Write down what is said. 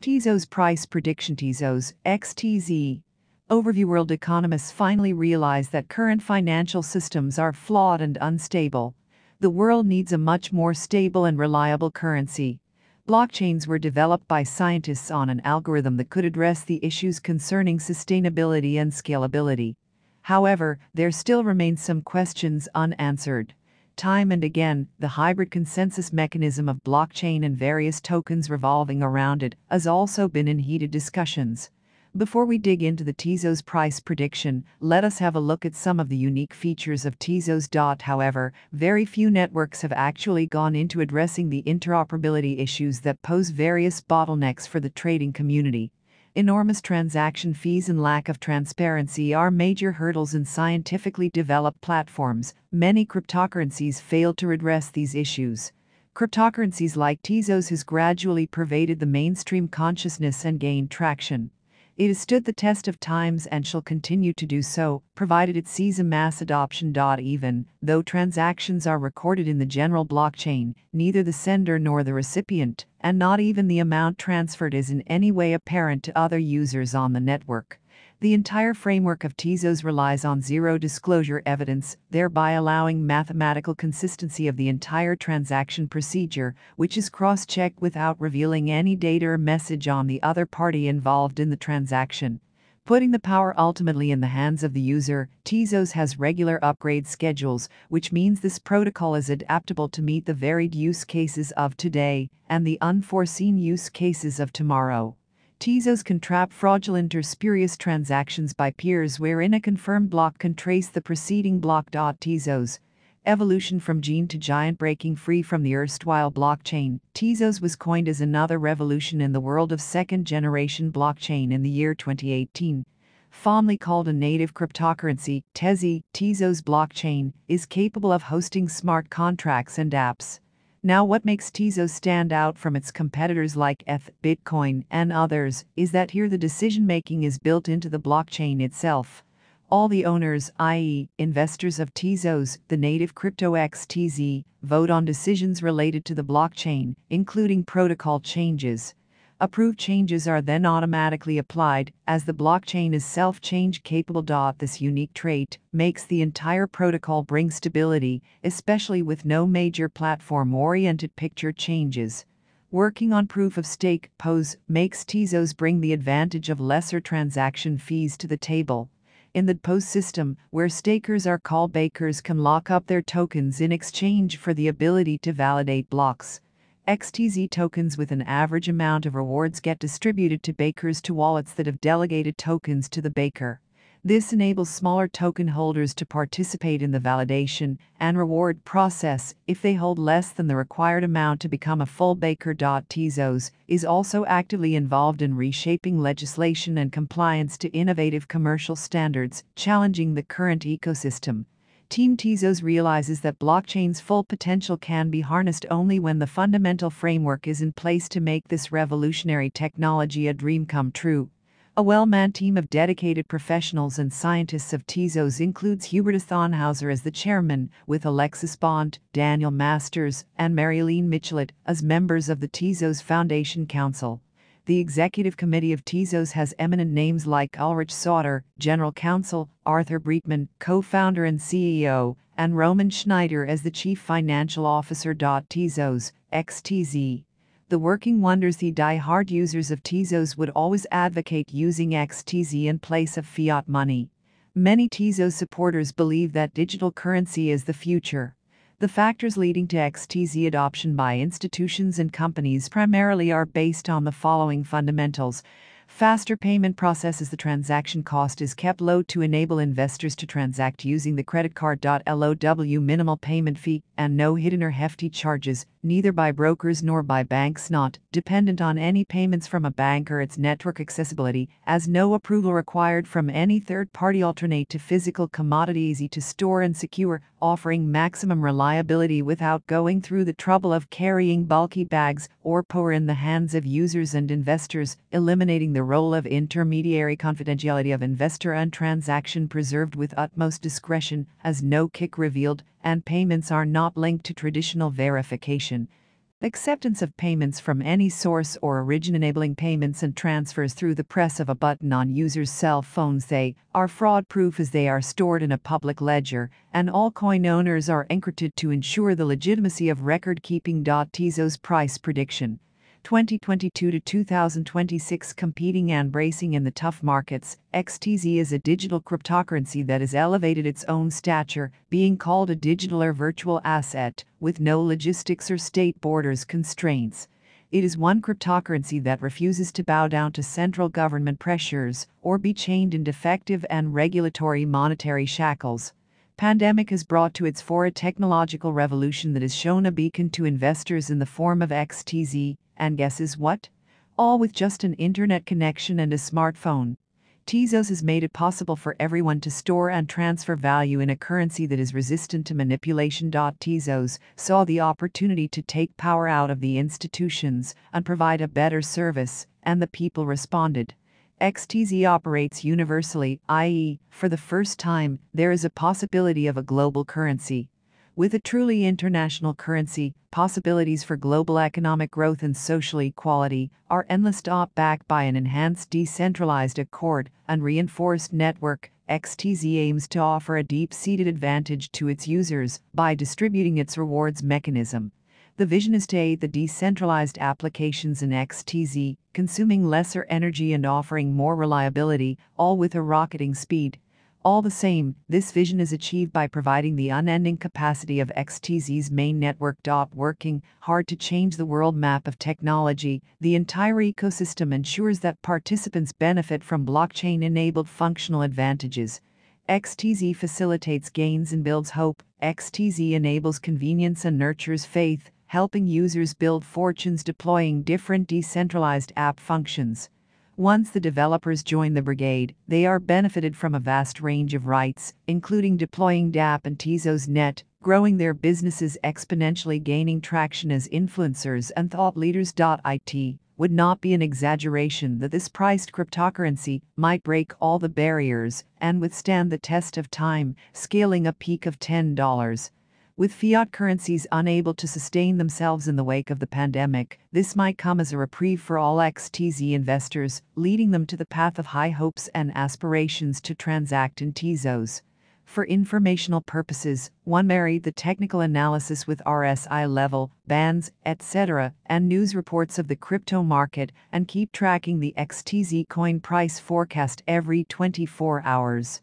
Tezos Price Prediction Tezos, XTZ. Overview World economists finally realize that current financial systems are flawed and unstable. The world needs a much more stable and reliable currency. Blockchains were developed by scientists on an algorithm that could address the issues concerning sustainability and scalability. However, there still remain some questions unanswered. Time and again, the hybrid consensus mechanism of blockchain and various tokens revolving around it has also been in heated discussions. Before we dig into the Tezos price prediction, let us have a look at some of the unique features of Tezos. However, very few networks have actually gone into addressing the interoperability issues that pose various bottlenecks for the trading community. Enormous transaction fees and lack of transparency are major hurdles in scientifically developed platforms. Many cryptocurrencies fail to address these issues. Cryptocurrencies like Tezos has gradually pervaded the mainstream consciousness and gained traction. It has stood the test of times and shall continue to do so, provided it sees a mass adoption. Even though transactions are recorded in the general blockchain, neither the sender nor the recipient, and not even the amount transferred, is in any way apparent to other users on the network. The entire framework of Tezos relies on zero disclosure evidence, thereby allowing mathematical consistency of the entire transaction procedure, which is cross checked without revealing any data or message on the other party involved in the transaction. Putting the power ultimately in the hands of the user, Tezos has regular upgrade schedules, which means this protocol is adaptable to meet the varied use cases of today and the unforeseen use cases of tomorrow. Tezos can trap fraudulent or spurious transactions by peers wherein a confirmed block can trace the preceding block. Tezos Evolution from gene to giant breaking free from the erstwhile blockchain, Tezos was coined as another revolution in the world of second generation blockchain in the year 2018. Fondly called a native cryptocurrency, Tezi, Tezos blockchain, is capable of hosting smart contracts and apps. Now, what makes Tezos stand out from its competitors like ETH, Bitcoin, and others is that here the decision making is built into the blockchain itself. All the owners, i.e., investors of Tezos, the native crypto XTZ, vote on decisions related to the blockchain, including protocol changes. Approved changes are then automatically applied, as the blockchain is self-change capable. This unique trait makes the entire protocol bring stability, especially with no major platform-oriented picture changes. Working on proof of stake POS makes Tezos bring the advantage of lesser transaction fees to the table. In the POS system, where stakers are called bakers can lock up their tokens in exchange for the ability to validate blocks. XTZ tokens with an average amount of rewards get distributed to bakers to wallets that have delegated tokens to the baker. This enables smaller token holders to participate in the validation and reward process if they hold less than the required amount to become a full baker. Tezos is also actively involved in reshaping legislation and compliance to innovative commercial standards, challenging the current ecosystem. Team Tezos realizes that blockchain's full potential can be harnessed only when the fundamental framework is in place to make this revolutionary technology a dream come true. A well-manned team of dedicated professionals and scientists of Tezos includes Hubertus Thonhauser as the chairman, with Alexis Bond, Daniel Masters, and Marilene Michelet as members of the Tezos Foundation Council. The executive committee of Tezos has eminent names like Ulrich Sauter, General Counsel, Arthur Breitman, co-founder and CEO, and Roman Schnider as the Chief Financial Officer. Tezos, XTZ. The working wonders the die-hard users of Tezos would always advocate using XTZ in place of fiat money. Many Tezos supporters believe that digital currency is the future. The factors leading to XTZ adoption by institutions and companies primarily are based on the following fundamentals. Faster payment processes. The transaction cost is kept low to enable investors to transact using the credit card. LOW minimal payment fee and no hidden or hefty charges, neither by brokers nor by banks not dependent on any payments from a bank or its network accessibility, as no approval required from any third party alternate to physical commodity easy to store and secure, offering maximum reliability without going through the trouble of carrying bulky bags or power in the hands of users and investors, eliminating the role of intermediary confidentiality of investor and transaction preserved with utmost discretion as no kick revealed and payments are not linked to traditional verification. Acceptance of payments from any source or origin enabling payments and transfers through the press of a button on users' cell phones they are fraud proof as they are stored in a public ledger and all coin owners are encrypted to ensure the legitimacy of record keeping. Tezos price prediction 2022 to 2026 competing and bracing in the tough markets, XTZ is a digital cryptocurrency that has elevated its own stature, being called a digital or virtual asset, with no logistics or state borders constraints. It is one cryptocurrency that refuses to bow down to central government pressures or be chained in defective and regulatory monetary shackles. Pandemic has brought to its fore a technological revolution that has shown a beacon to investors in the form of XTZ, and guesses what? All with just an internet connection and a smartphone. Tezos has made it possible for everyone to store and transfer value in a currency that is resistant to manipulation. Tezos saw the opportunity to take power out of the institutions and provide a better service, and the people responded. XTZ operates universally, i.e., for the first time, there is a possibility of a global currency. With a truly international currency, possibilities for global economic growth and social equality are endless. Backed by an enhanced decentralized accord and reinforced network, XTZ aims to offer a deep seated advantage to its users by distributing its rewards mechanism. The vision is to aid the decentralized applications in XTZ, consuming lesser energy and offering more reliability, all with a rocketing speed. All the same, this vision is achieved by providing the unending capacity of XTZ's main network. Working hard to change the world map of technology, the entire ecosystem ensures that participants benefit from blockchain enabled functional advantages. XTZ facilitates gains and builds hope. XTZ enables convenience and nurtures faith, helping users build fortunes deploying different decentralized app functions. Once the developers join the brigade, they are benefited from a vast range of rights, including deploying DAP and Tezos Net, growing their businesses exponentially gaining traction as influencers and thought leaders. It would not be an exaggeration that this priced cryptocurrency might break all the barriers and withstand the test of time, scaling a peak of $10. With fiat currencies unable to sustain themselves in the wake of the pandemic, this might come as a reprieve for all XTZ investors, leading them to the path of high hopes and aspirations to transact in Tezos. For informational purposes, one married the technical analysis with RSI level, bands, etc., and news reports of the crypto market and keep tracking the XTZ coin price forecast every 24 hours.